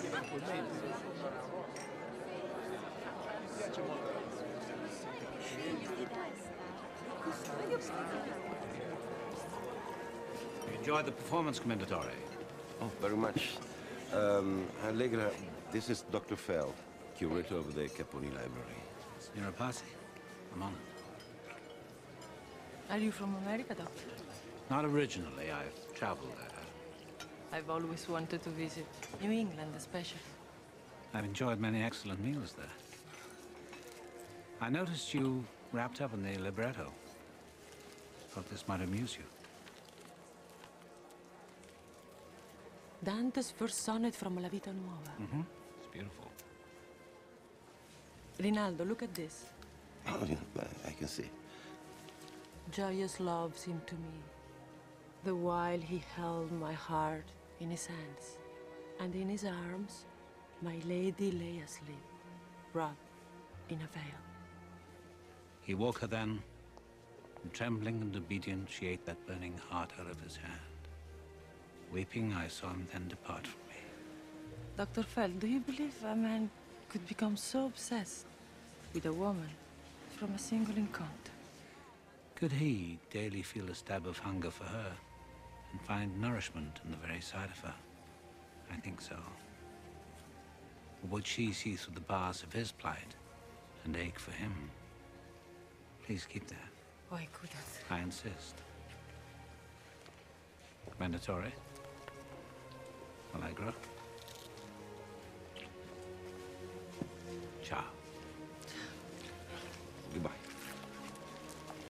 You enjoyed the performance, Commendatore? Oh, very much. Um, Allegra, this is Dr. Fell, curator of the Capponi Library. Signora Pazzi? I'm honored. Are you from America, Doctor? Not originally. I've traveled there. I've always wanted to visit. New England, especially. I've enjoyed many excellent meals there. I noticed you wrapped up in the libretto. Thought this might amuse you. Dante's first sonnet from La Vita Nuova. Mm-hmm. It's beautiful. Rinaldo, look at this. Oh, yeah, I can see. Joyous love seemed to me, the while he held my heart in his hands, and in his arms my lady lay asleep, wrapped in a veil. He woke her then, and trembling and obedient, she ate that burning heart out of his hand. Weeping, I saw him then depart from me. Dr. Fell, do you believe a man could become so obsessed with a woman from a single encounter? Could he daily feel a stab of hunger for her and find nourishment in the very sight of her? I think so. Or would she see through the bars of his plight and ache for him? Please keep that. Oh, I couldn't. I insist. Commendatore. Allegra. Ciao.